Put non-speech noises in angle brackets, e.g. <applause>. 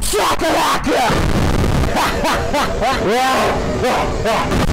Chakalaka! <laughs> shakalaka!